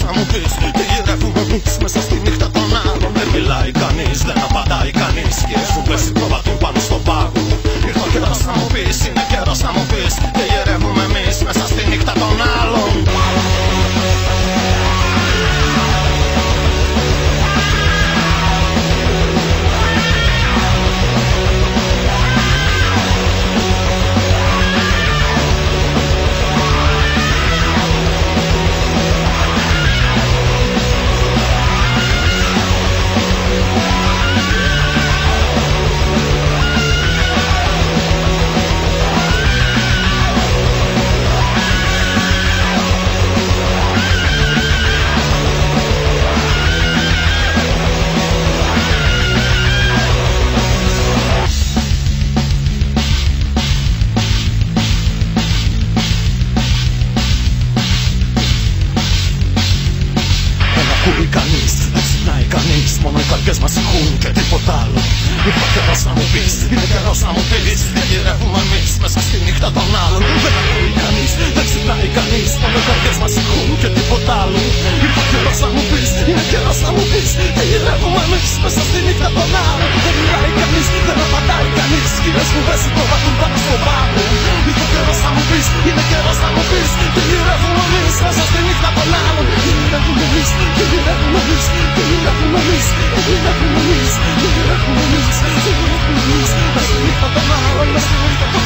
Eu um mês. Queria levar uma. Καρδιές μας ηχούν και τίποτα άλλο. Υπάρχει καιρός να μου πεις, είναι καιρός να μου πεις Δεν γυρεύουμε εμείς μέσα στη νύχτα των άλλων Δεν ακούει κανείς, δεν ξυπνάει κανείς. Μόνο καρδιές μας ηχούν και τίποτα άλλο. Υπάρχει καιρός να μου πεις, είναι καιρός να μου πεις Δεν γυρεύουμε εμείς μέσα στη νύχτα των άλλων Δεν μιλάει κανείς, δεν απαντάει κανείς. Σκηνές μου δεν συμπροβατούν πάνω στο πάνω Υπάρχει καιρός να μου πεις, είναι καιρός να μου πεις Δεν γυρεύουμε εμείς μέσα στη νύχτα των άλλων Δεν γυρεύουμε εμείς, δεν γυρεύουμε εμείς Δεν γυρεύουμε εμείς, δεν γυρεύουμε εμείς Δεν γυρεύουμε εμείς, δεν γυρεύουμε εμείς Μέσα στη νύχτα των άλλων, μέσα στη νύχτα των